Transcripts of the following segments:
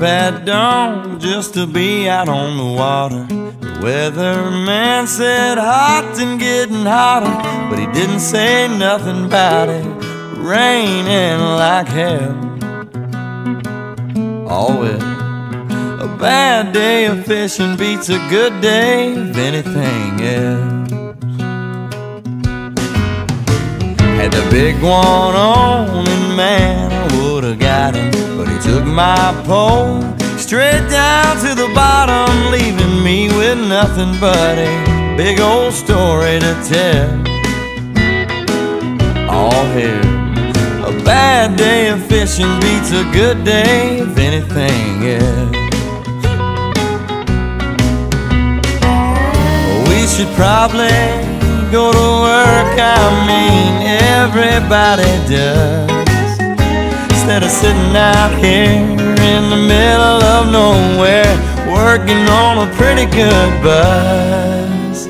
up at dawn just to be out on the water. The weatherman said hot and getting hotter, but he didn't say nothing about it raining like hell. Well. A bad day of fishing beats a good day of anything else. Had the big one on, and man, Got him. But he took my pole straight down to the bottom, leaving me with nothing but a big old story to tell. All here. A bad day of fishing beats a good day of anything else. We should probably go to work, I mean, everybody does. Instead of sitting out here in the middle of nowhere, working on a pretty good buzz.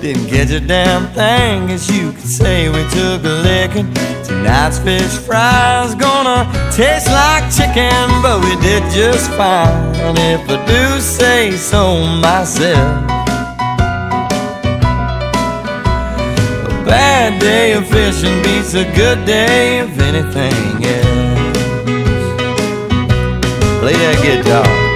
Didn't get a damn thing, as you could say we took a licking. Tonight's fish fry's gonna taste like chicken, but we did just fine, if I do say so myself. A bad day of fishing beats a good day of anything else. Play that guitar.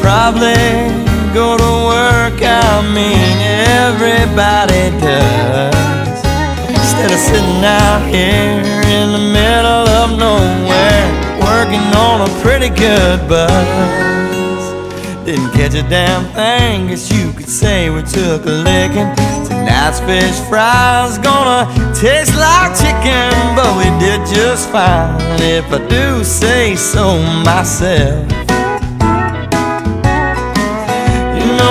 Probably I mean everybody does. Instead of sitting out here in the middle of nowhere Working on a pretty good buzz. Didn't catch a damn thing, guess you could say we took a licking. Tonight's fish fry's gonna taste like chicken But we did just fine, if I do say so myself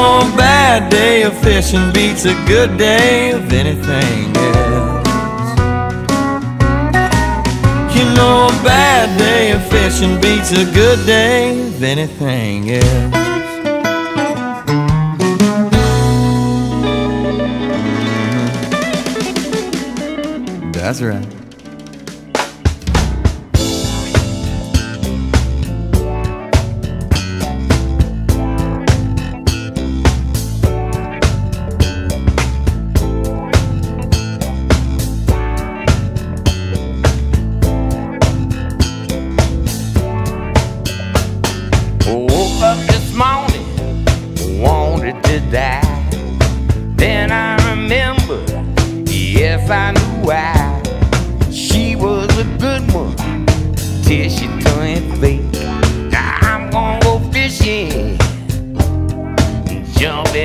Know, a bad day of fishing beats a good day of anything else. You know, a bad day of fishing beats a good day of anything else. That's right. Jump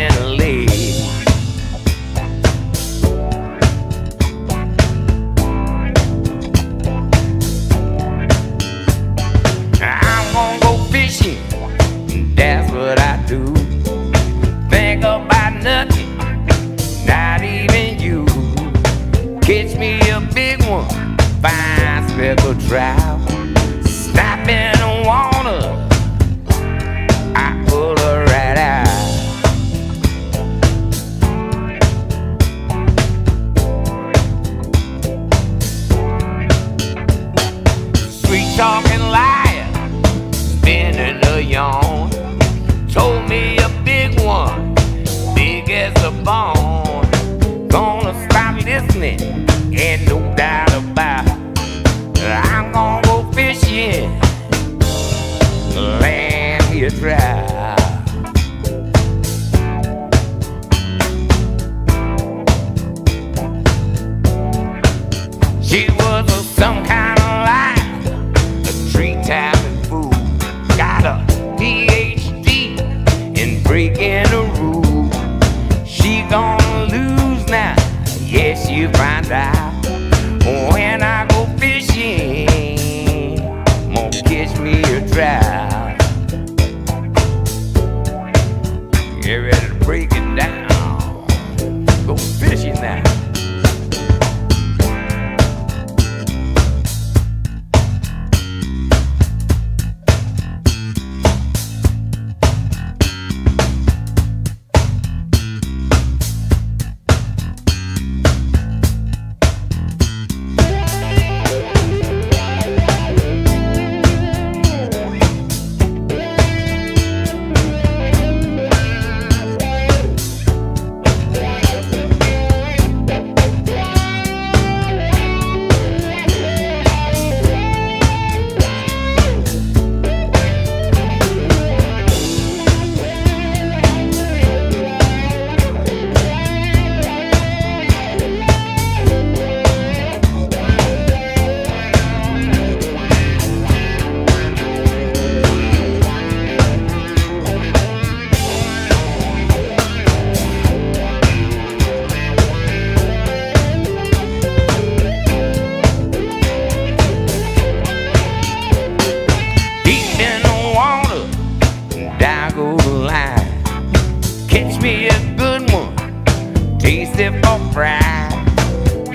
stop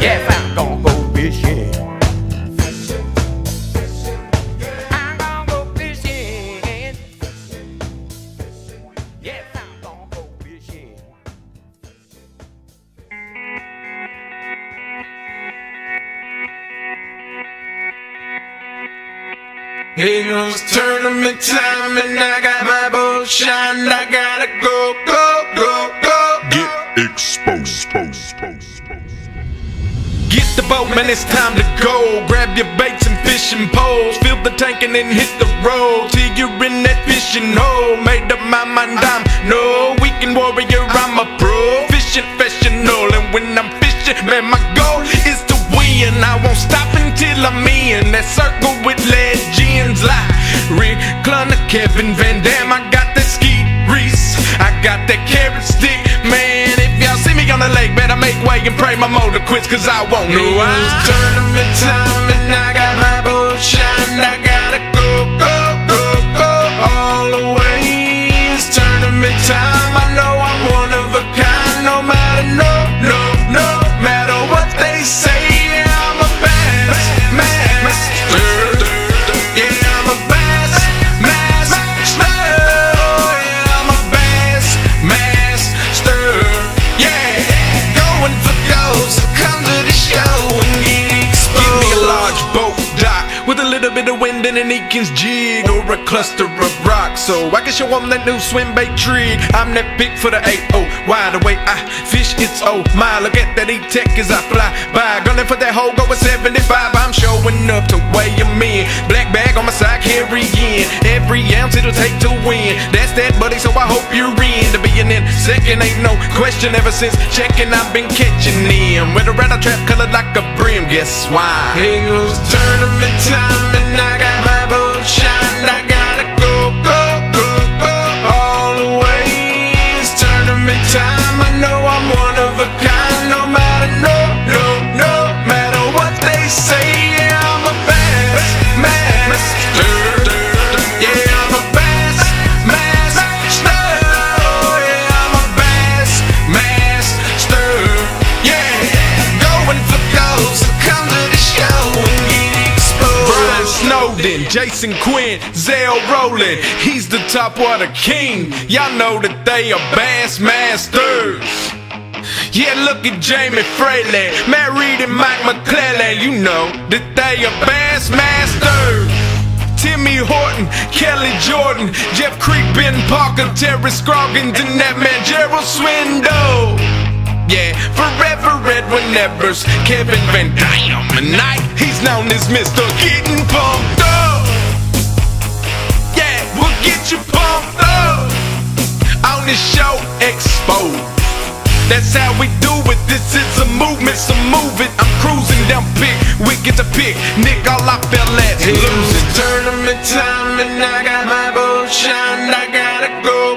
Yes, I'm gonna go fishing. I'm gonna go fishing. Yes, I'm gonna go fishing. It tournament time and I got my boat shined. I gotta the boat, man, it's time to go. Grab your baits and fishing poles. Fill the tank and then hit the road. Till you're in that fishing hole. Made up my mind, I'm no weekend warrior. I'm a pro. Fishing professional. And when I'm fishing, man, my goal is to win. I won't stop until I'm in that circle with legends like Rick Clunner, Kevin Van Dam. I got way and pray my motor quits, cause I won't. It's tournament time and I Eakins jig or a cluster of rocks, so I can show 'em that new swim bait trig. I'm that big for the 8 wide away. I fish, it's oh my. Look at that E-Tech as I fly by. Gunning for that hole, going 75. I'm showing up to weigh weigh 'em in. Black bag on my side, carrying every ounce it'll take to win. That's that, buddy, so I hope you're in. To being in second ain't no question. Ever since checking, I've been catching them. With a red trap colored like a brim, guess why? Goes tournament time and I got my boat Jason Quinn, Zell Rowland. He's the top water king. Y'all know that they are bass masters. Yeah, look at Jamie Fraley, Matt Reed and Mike McClelland. You know that they are bass masters. Timmy Horton, Kelly Jordon, Jeff Kriet, Ben Parker, Terry Scroggins, and that man Gerald Swindle. Yeah, forever Edwin Evers, Kevin Van Dam, and Knight, he's known as Mr. Getting Pumped Up. Yeah, we'll get you pumped up on this show exposed. That's how we do it. This is a movement, so move it. I'm cruising down pick, we get to pick. Nick, all I fell at lose it. Tournament time, and I got my boat shined. I gotta go, go, go,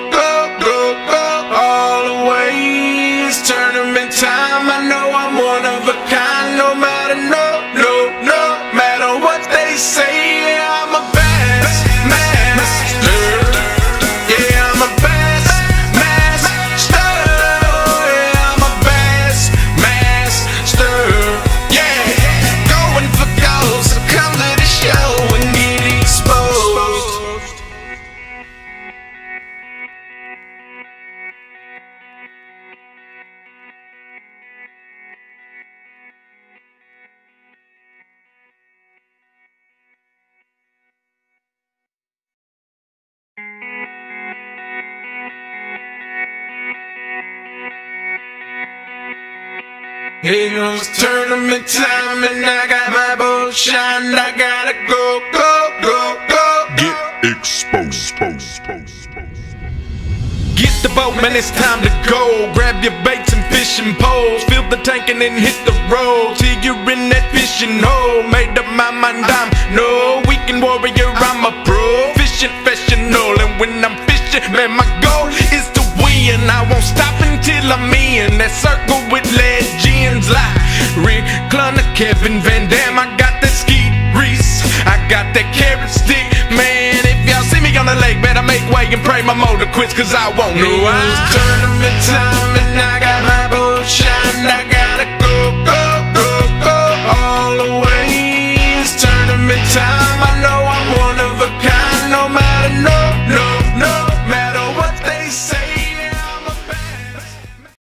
Here comes tournament time and I got my boat shined. I gotta go, go, go, go. Get exposed. Get the boat, man, it's time to go. Grab your baits and fishing poles. Fill the tank and then hit the road. Till you're in that fishing hole. Made up my mind, I'm no weekend warrior. I'm a pro. Fishing professional. And when I'm fishing, man, my goal is to win. I won't stop until I'm in that circle with legends like Rick Clunner, Kevin Van Dam. I got that Skeet Reese. I got that carrot stick, man. If y'all see me on the lake, better make way and pray my motor quits, cause I won't. It's tournament time